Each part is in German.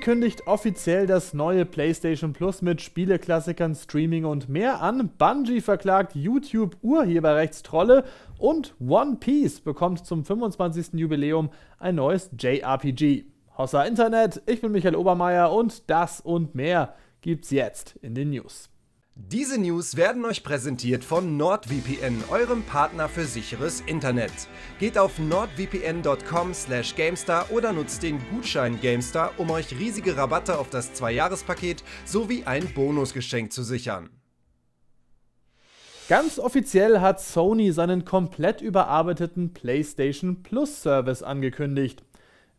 kündigt offiziell das neue PlayStation Plus mit Spieleklassikern, Streaming und mehr an. Bungie verklagt YouTube Urheberrechtstrolle und One Piece bekommt zum 25. Jubiläum ein neues JRPG. Hossa Internet, ich bin Michael Obermeier und das und mehr gibt's jetzt in den News. Diese News werden euch präsentiert von NordVPN, eurem Partner für sicheres Internet. Geht auf nordvpn.com/gamestar oder nutzt den Gutschein GameStar, um euch riesige Rabatte auf das Zwei-Jahres-Paket sowie ein Bonusgeschenk zu sichern. Ganz offiziell hat Sony seinen komplett überarbeiteten PlayStation Plus Service angekündigt.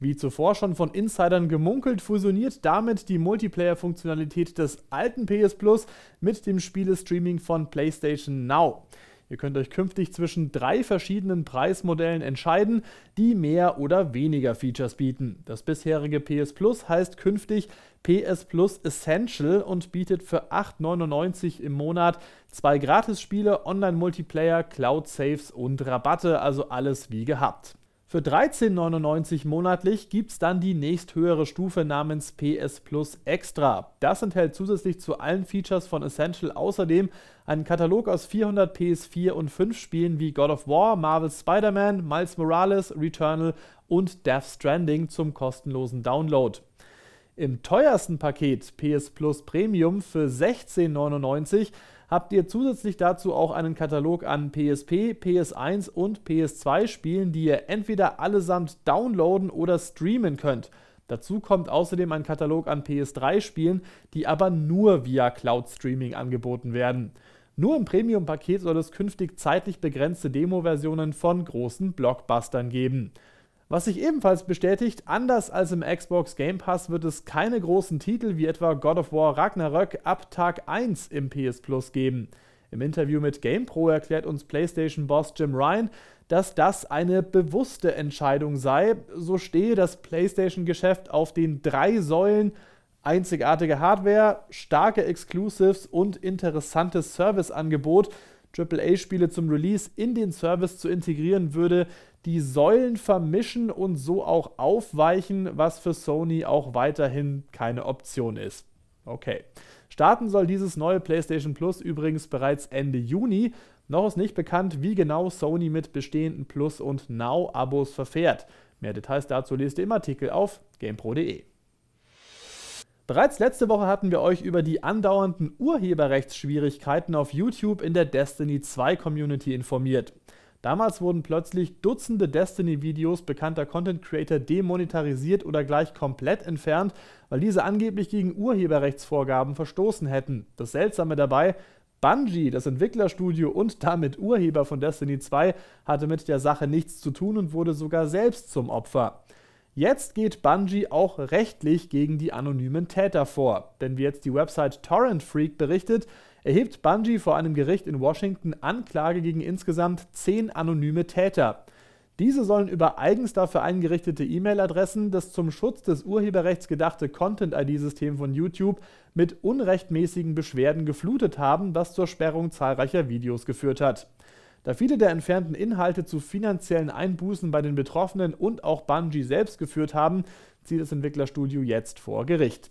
Wie zuvor schon von Insidern gemunkelt, fusioniert damit die Multiplayer-Funktionalität des alten PS Plus mit dem Spielestreaming von PlayStation Now. Ihr könnt euch künftig zwischen drei verschiedenen Preismodellen entscheiden, die mehr oder weniger Features bieten. Das bisherige PS Plus heißt künftig PS Plus Essential und bietet für 8,99 im Monat zwei Gratisspiele, Online-Multiplayer, Cloud-Saves und Rabatte, also alles wie gehabt. Für 13,99 monatlich gibt es dann die nächsthöhere Stufe namens PS Plus Extra. Das enthält zusätzlich zu allen Features von Essential außerdem einen Katalog aus 400 PS4 und 5 Spielen wie God of War, Marvel's Spider-Man, Miles Morales, Returnal und Death Stranding zum kostenlosen Download. Im teuersten Paket PS Plus Premium für 16,99 habt ihr zusätzlich dazu auch einen Katalog an PSP, PS1 und PS2 Spielen, die ihr entweder allesamt downloaden oder streamen könnt. Dazu kommt außerdem ein Katalog an PS3 Spielen, die aber nur via Cloud Streaming angeboten werden. Nur im Premium-Paket soll es künftig zeitlich begrenzte Demo-Versionen von großen Blockbustern geben. Was sich ebenfalls bestätigt, anders als im Xbox Game Pass wird es keine großen Titel wie etwa God of War Ragnarök ab Tag 1 im PS Plus geben. Im Interview mit GamePro erklärt uns PlayStation-Boss Jim Ryan, dass das eine bewusste Entscheidung sei. So stehe das PlayStation-Geschäft auf den drei Säulen einzigartige Hardware, starke Exclusives und interessantes Serviceangebot. AAA-Spiele zum Release in den Service zu integrieren, würde die Säulen vermischen und so auch aufweichen, was für Sony auch weiterhin keine Option ist. Okay. Starten soll dieses neue PlayStation Plus übrigens bereits Ende Juni. Noch ist nicht bekannt, wie genau Sony mit bestehenden Plus- und Now-Abos verfährt. Mehr Details dazu lest ihr im Artikel auf gamepro.de. Bereits letzte Woche hatten wir euch über die andauernden Urheberrechtsschwierigkeiten auf YouTube in der Destiny 2 Community informiert. Damals wurden plötzlich Dutzende Destiny-Videos bekannter Content Creator demonetarisiert oder gleich komplett entfernt, weil diese angeblich gegen Urheberrechtsvorgaben verstoßen hätten. Das Seltsame dabei, Bungie, das Entwicklerstudio und damit Urheber von Destiny 2, hatte mit der Sache nichts zu tun und wurde sogar selbst zum Opfer. Jetzt geht Bungie auch rechtlich gegen die anonymen Täter vor. Denn wie jetzt die Website Torrent Freak berichtet, erhebt Bungie vor einem Gericht in Washington Anklage gegen insgesamt zehn anonyme Täter. Diese sollen über eigens dafür eingerichtete E-Mail-Adressen das zum Schutz des Urheberrechts gedachte Content-ID-System von YouTube mit unrechtmäßigen Beschwerden geflutet haben, was zur Sperrung zahlreicher Videos geführt hat. Da viele der entfernten Inhalte zu finanziellen Einbußen bei den Betroffenen und auch Bungie selbst geführt haben, zieht das Entwicklerstudio jetzt vor Gericht.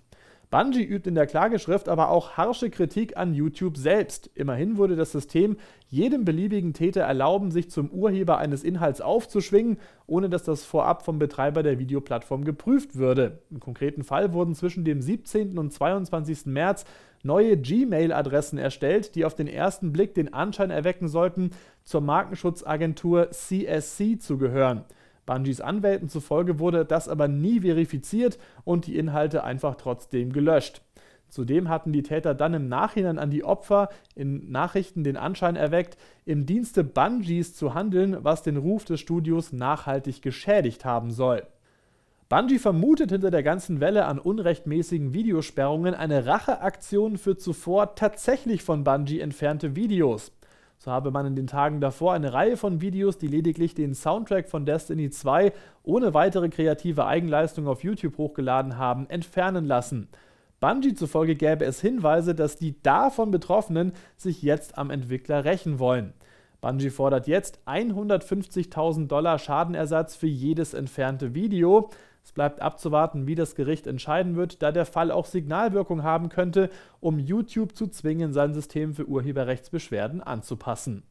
Bungie übt in der Klageschrift aber auch harsche Kritik an YouTube selbst. Immerhin würde das System jedem beliebigen Täter erlauben, sich zum Urheber eines Inhalts aufzuschwingen, ohne dass das vorab vom Betreiber der Videoplattform geprüft würde. Im konkreten Fall wurden zwischen dem 17. und 22. März neue Gmail-Adressen erstellt, die auf den ersten Blick den Anschein erwecken sollten, zur Markenschutzagentur CSC zu gehören. Bungies Anwälten zufolge wurde das aber nie verifiziert und die Inhalte einfach trotzdem gelöscht. Zudem hatten die Täter dann im Nachhinein an die Opfer in Nachrichten den Anschein erweckt, im Dienste Bungies zu handeln, was den Ruf des Studios nachhaltig geschädigt haben soll. Bungie vermutet hinter der ganzen Welle an unrechtmäßigen Videosperrungen eine Racheaktion für zuvor tatsächlich von Bungie entfernte Videos. So habe man in den Tagen davor eine Reihe von Videos, die lediglich den Soundtrack von Destiny 2 ohne weitere kreative Eigenleistung auf YouTube hochgeladen haben, entfernen lassen. Bungie zufolge gäbe es Hinweise, dass die davon Betroffenen sich jetzt am Entwickler rächen wollen. Bungie fordert jetzt 150.000 Dollar Schadenersatz für jedes entfernte Video. Es bleibt abzuwarten, wie das Gericht entscheiden wird, da der Fall auch Signalwirkung haben könnte, um YouTube zu zwingen, sein System für Urheberrechtsbeschwerden anzupassen.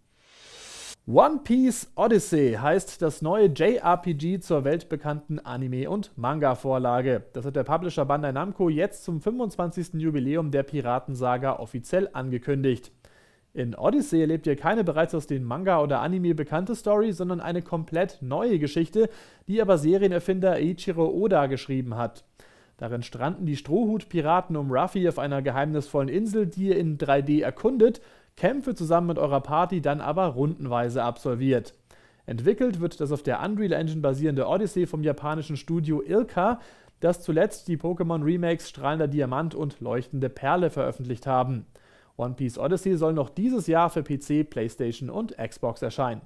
One Piece Odyssey heißt das neue JRPG zur weltbekannten Anime- und Manga-Vorlage. Das hat der Publisher Bandai Namco jetzt zum 25. Jubiläum der Piratensaga offiziell angekündigt. In Odyssey erlebt ihr keine bereits aus den Manga oder Anime bekannte Story, sondern eine komplett neue Geschichte, die aber Serienerfinder Eiichiro Oda geschrieben hat. Darin stranden die Strohhut-Piraten um Ruffy auf einer geheimnisvollen Insel, die ihr in 3D erkundet, Kämpfe zusammen mit eurer Party dann aber rundenweise absolviert. Entwickelt wird das auf der Unreal Engine basierende Odyssey vom japanischen Studio Ilka, das zuletzt die Pokémon Remakes Strahlender Diamant und Leuchtende Perle veröffentlicht haben. One Piece Odyssey soll noch dieses Jahr für PC, PlayStation und Xbox erscheinen.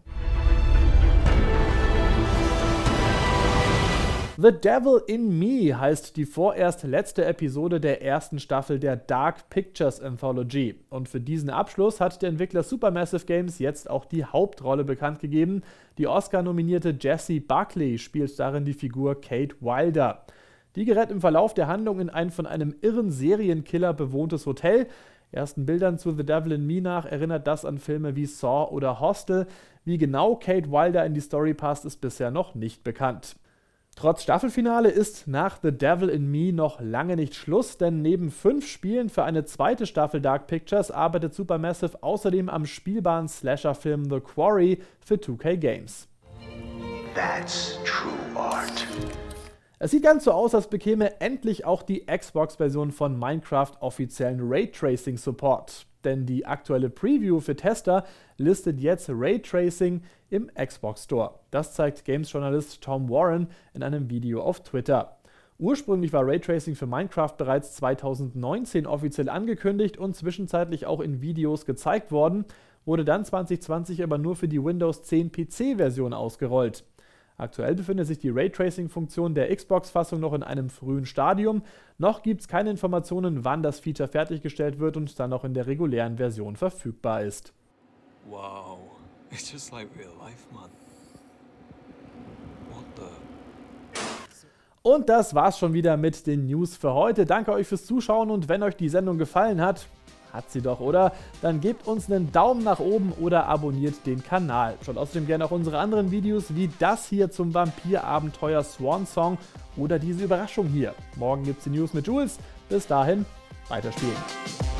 The Devil in Me heißt die vorerst letzte Episode der ersten Staffel der Dark Pictures Anthology. Und für diesen Abschluss hat der Entwickler Supermassive Games jetzt auch die Hauptrolle bekannt gegeben. Die Oscar-nominierte Jessie Buckley spielt darin die Figur Kate Wilder. Die gerät im Verlauf der Handlung in ein von einem irren Serienkiller bewohntes Hotel, Ersten Bildern zu The Devil in Me nach erinnert das an Filme wie Saw oder Hostel. Wie genau Kate Wilder in die Story passt, ist bisher noch nicht bekannt. Trotz Staffelfinale ist nach The Devil in Me noch lange nicht Schluss, denn neben fünf Spielen für eine zweite Staffel Dark Pictures arbeitet Supermassive außerdem am spielbaren Slasher-Film The Quarry für 2K Games. That's true art. Es sieht ganz so aus, als bekäme endlich auch die Xbox-Version von Minecraft offiziellen Raytracing Support. Denn die aktuelle Preview für Tester listet jetzt Raytracing im Xbox Store. Das zeigt Games-Journalist Tom Warren in einem Video auf Twitter. Ursprünglich war Raytracing für Minecraft bereits 2019 offiziell angekündigt und zwischenzeitlich auch in Videos gezeigt worden, wurde dann 2020 aber nur für die Windows 10 PC-Version ausgerollt. Aktuell befindet sich die Raytracing-Funktion der Xbox-Fassung noch in einem frühen Stadium. Noch gibt es keine Informationen, wann das Feature fertiggestellt wird und dann auch in der regulären Version verfügbar ist. Wow, it's just like real life, man. What the... Und das war's schon wieder mit den News für heute. Danke euch fürs Zuschauen und wenn euch die Sendung gefallen hat, hat sie doch, oder? Dann gebt uns einen Daumen nach oben oder abonniert den Kanal. Schaut außerdem gerne auch unsere anderen Videos wie das hier zum Vampir-Abenteuer Swan Song oder diese Überraschung hier. Morgen gibt's die News mit Jules. Bis dahin, weiterspielen.